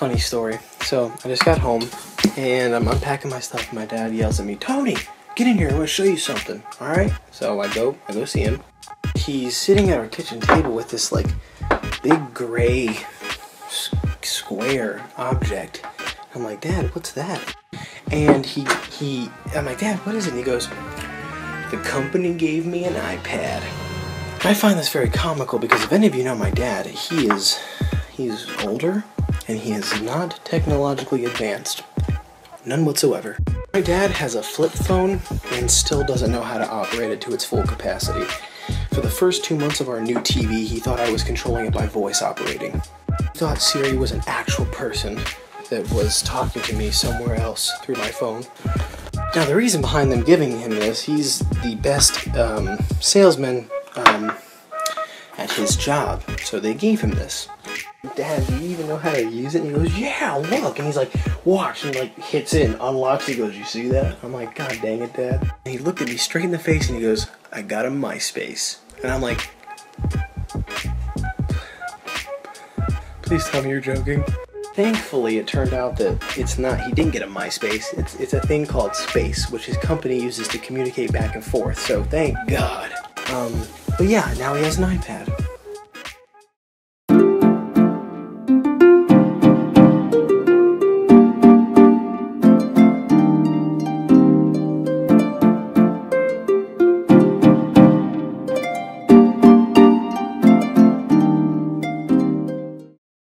funny story. So I just got home and I'm unpacking my stuff. My dad yells at me, Tony, get in here. I want to show you something. All right. So I go, I go see him. He's sitting at our kitchen table with this like big gray square object. I'm like, Dad, what's that? And he he, I'm like, Dad, what is it? And he goes, the company gave me an iPad. I find this very comical because if any of you know my dad, he is he's older and he is not technologically advanced. None whatsoever. My dad has a flip phone and still doesn't know how to operate it to its full capacity. For the first two months of our new TV, he thought I was controlling it by voice operating. He thought Siri was an actual person that was talking to me somewhere else through my phone. Now, the reason behind them giving him this, he's the best um, salesman um, at his job, so they gave him this. Dad, do you even know how to use it? And he goes, Yeah, look. And he's like, Watch. And like hits it and unlocks. He goes, You see that? I'm like, God dang it, Dad. And he looked at me straight in the face and he goes, I got a MySpace. And I'm like, Please tell me you're joking. Thankfully, it turned out that it's not. He didn't get a MySpace. It's it's a thing called Space, which his company uses to communicate back and forth. So thank God. Um, but yeah, now he has an iPad.